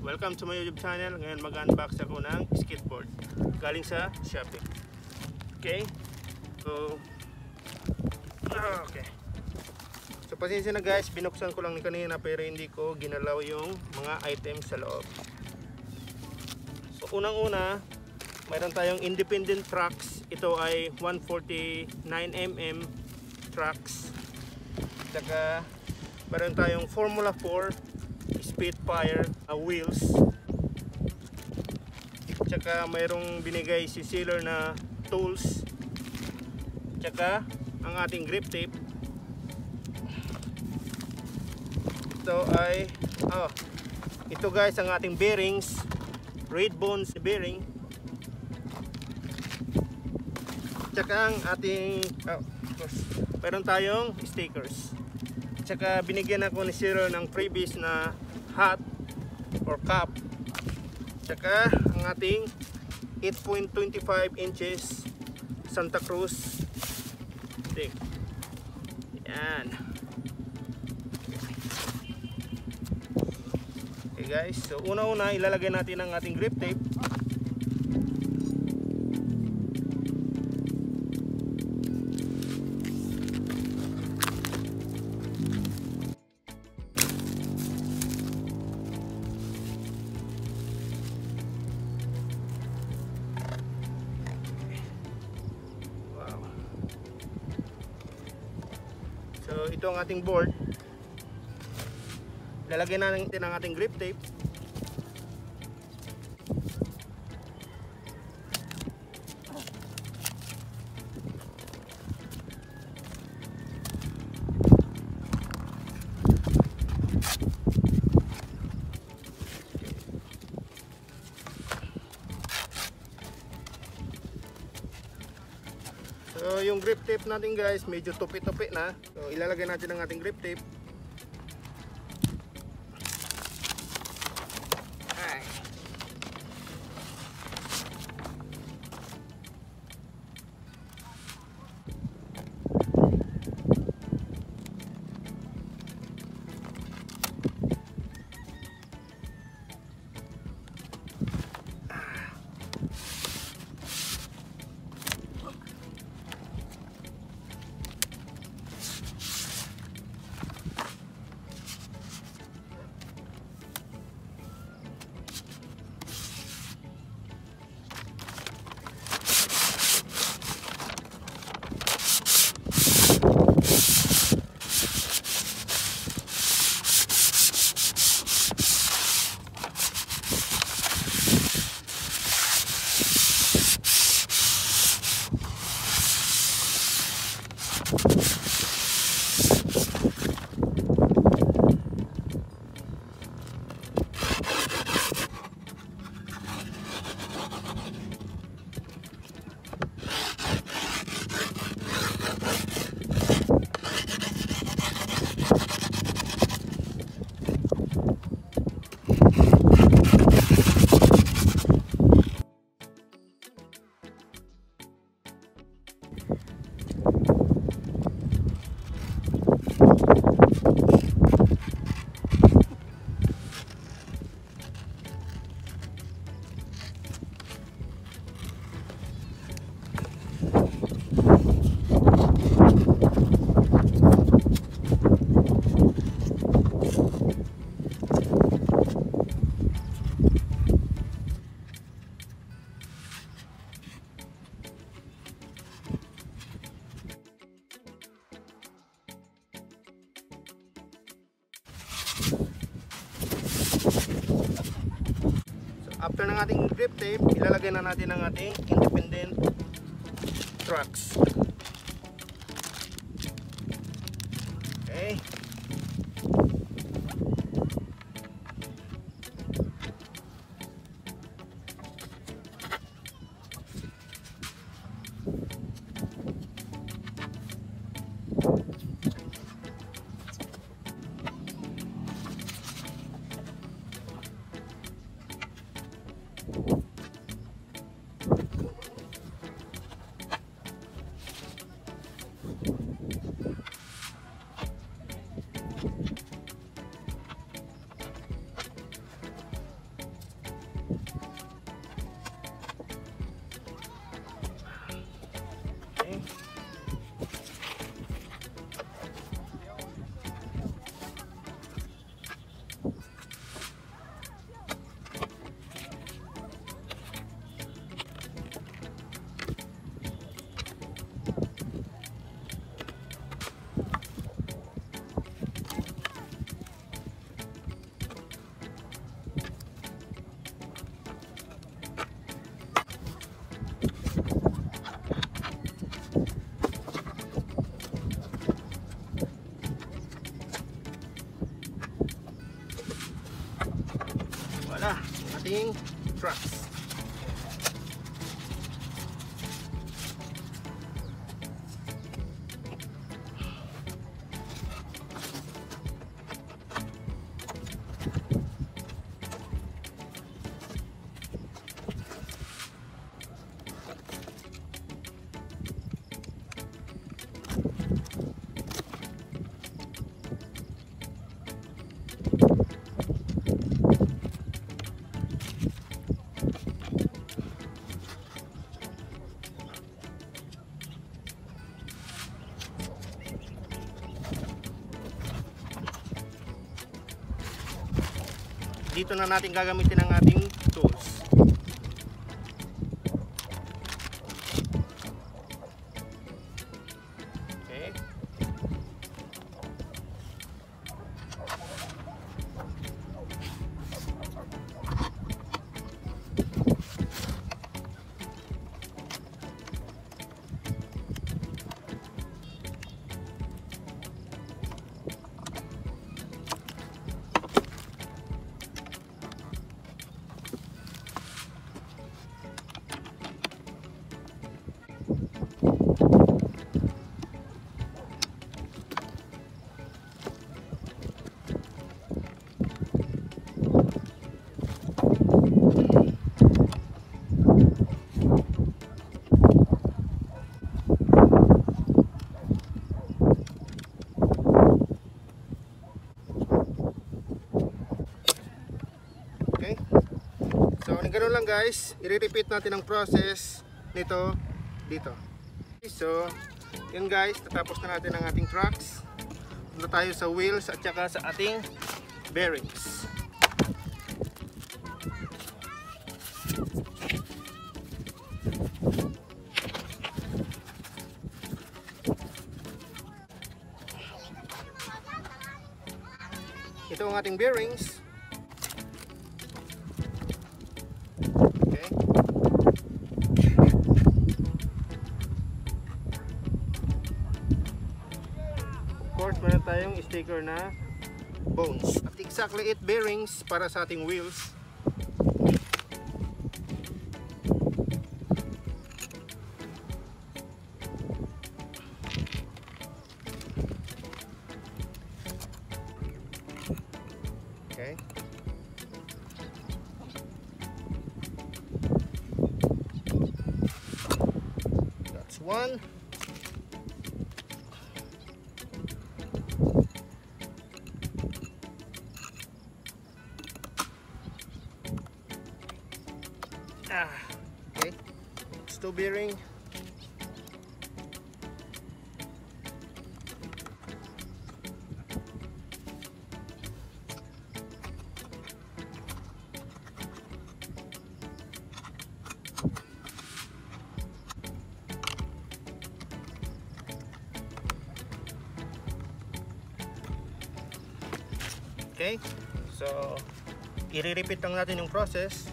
Welcome to my YouTube channel. Ngayon mag-unbox ako ng skateboard. Galing sa Shopee. Okay? So, ah, okay. So pasensya na guys, binuksan ko lang ni kanina pero hindi ko ginalaw yung mga items sa loob. So unang-una, mayroon tayong independent tracks. Ito ay 149mm tracks. Saka meron tayong Formula 4 Spitfire uh, wheels. Tsaka mayroong binigay si sealer na tools. Tsaka ang ating grip tape. Ito ay oh, ito guys ang ating bearings. Red bones bearing. Tsaka ang ating oh, meron tayong stickers. Tsaka binigyan ako ni Zero ng previous na hat or cap. Tsaka ang ating 8.25 inches Santa Cruz stick. Yan. Okay guys, so una-una ilalagay natin ang ating grip tape. Ito ang ating board. Lalagyan na natin ang ating grip tape. Grip tape natin guys, medyo tupi-tupi na. So ilalagay natin ang ating grip tape. Ating grip tape, ilalagay na natin ang ating independent tracks. na ating trucks. Dito na natin gagamitin ang ating ganun lang guys. I-repeat natin ang process nito dito. So, yun guys. Tatapos na natin ang ating trucks. Punta tayo sa wheels at saka sa ating bearings. Ito ang ating bearings. Sticker na bones. At exactly 8 bearings para sa ating wheels. Okay. That's one. Ah, okay. Still bearing. Okay? So, i-repeat lang natin yung process.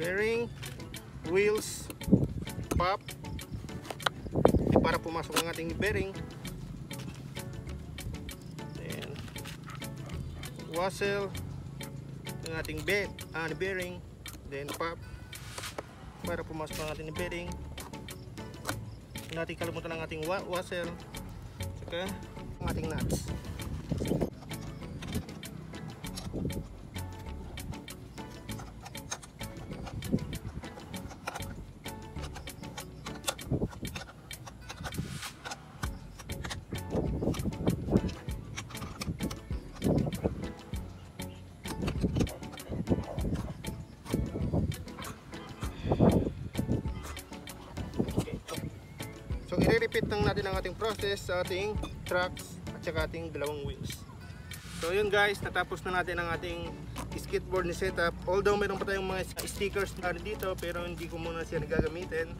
Bearing, wheels, pop, para pumasok ang ating bearing. Then, wasle, ang ating bed, ah, bearing, then pop. Para pumasok ang ating bearing. Natin kalimutan ang ating wa washer saka ang ating nuts I-repeat lang natin ang ating process sa ating trucks at saka ating dalawang wheels. So yun guys, natapos na natin ang ating skateboard ni setup. Although meron pa tayong mga stickers na dito pero hindi ko muna siya nagagamitin.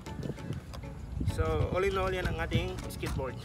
So all in all yan ang ating skateboard.